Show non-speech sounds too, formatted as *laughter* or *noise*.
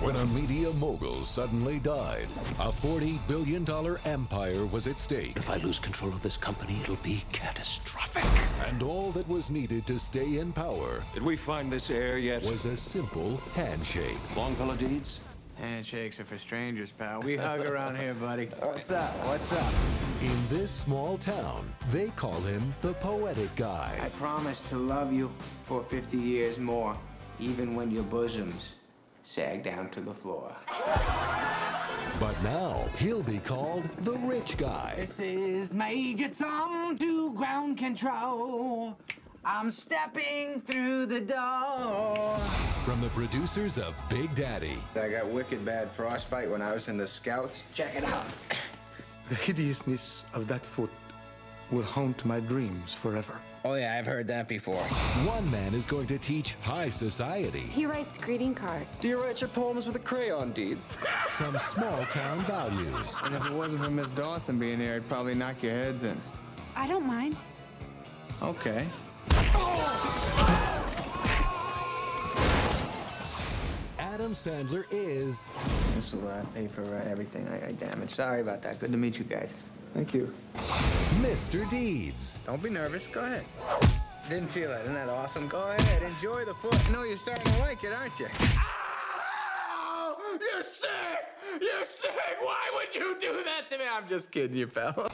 When a media mogul suddenly died, a $40 billion empire was at stake. If I lose control of this company, it'll be catastrophic. And all that was needed to stay in power Did we find this heir yet? was a simple handshake. Longfellow deeds? Handshakes are for strangers, pal. We hug around here, buddy. *laughs* What's up? What's up? In this small town, they call him the poetic guy. I promise to love you for 50 years more, even when your bosoms sag down to the floor. But now he'll be called the rich guy. This is Major Tom to ground control. I'm stepping through the door. From the producers of Big Daddy, I got wicked bad frostbite when I was in the scouts. Check it out. The hideousness of that foot will haunt my dreams forever. Oh, yeah, I've heard that before. one man is going to teach high society He writes greeting cards. Do you write your poems with a crayon, Deeds? some small town values. And if it wasn't for Miss Dawson being here, I'd probably knock your heads in. I don't mind. Okay. Adam Sandler is This will uh, pay for uh, everything I, I damaged. Sorry about that. Good to meet you guys. Thank you. Mr. Deeds. Don't be nervous. Go ahead. Didn't feel it. Isn't that awesome? Go ahead. Enjoy the foot. I know you're starting to like it, aren't you? Ow! You're sick! You're sick! Why would you do that to me? I'm just kidding you, pal.